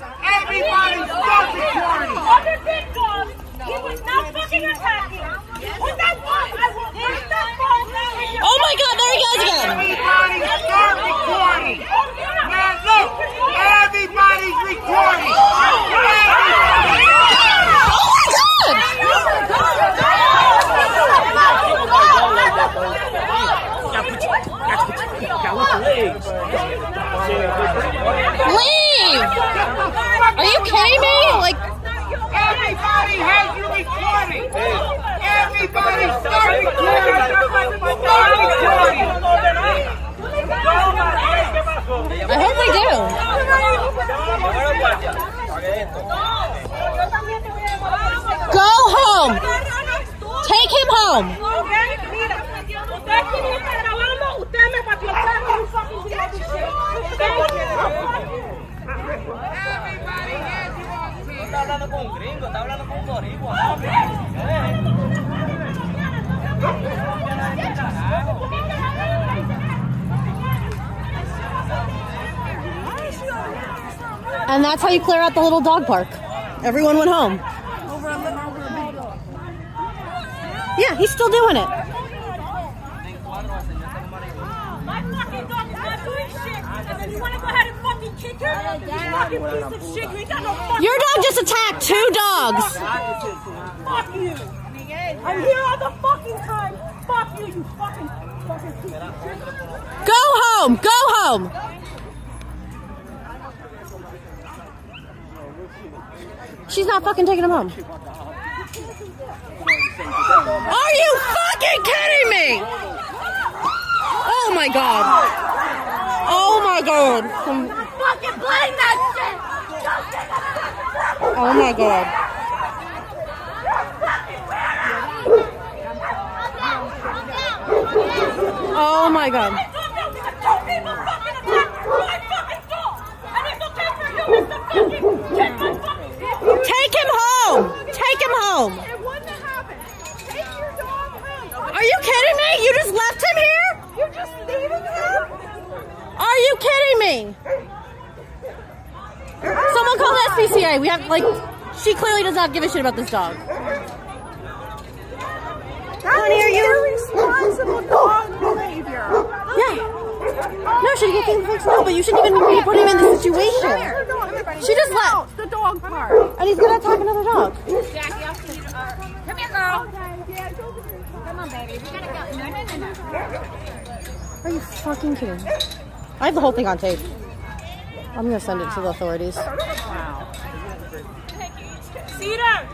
Everybody stop recording! Other dogs, he was not fucking attacking. Put that phone, I will put that phone down in your Oh my god, there he goes again! Everybody start recording! Man, look! Everybody's recording! Everybody! Oh my god! Leave! Are you kidding me? Like, Everybody has you recording! Everybody start recording! Start recording! I hope they do. Go home! Take him home! Mira, usted aquí me está grabando, usted me pateó el carro, you fucking piece of shit. Thank you. Everybody has you on tape! Está hablando con un gringo, está hablando con un And that's how you clear out the little dog park. Everyone went home. Yeah, he's still doing it. My fucking dog not doing shit. And then you want to go ahead and fucking kick her? You fucking piece of shit. You ain't got no fucking Your dog just attacked two dogs. Fuck you. I'm here all the fucking time. Fuck you, you fucking fucking piece of shit. Go home! Go home! She's not fucking taking him home. Are you fucking kidding me? Oh my god. Oh my god. Fucking blame that shit. Oh my god. Oh my god. Take him home! Take him home! It wouldn't have happened. Take your dog home. Are you kidding me? You just left him here? You're just leaving him? Are you kidding me? Someone call the SPCA. We have like she clearly does not give a shit about this dog. Honey, are you irresponsible dog behavior? Yeah. No, she didn't think no, but you shouldn't even be putting him in this situation. She just left. The dog part. And he's gonna attack another dog. Jackie, I'll see you. Come here, girl. Come on, baby. We gotta go. No, no, no, no. Are you fucking kidding? I have the whole thing on tape. I'm gonna send it to the authorities. Wow. Cedar!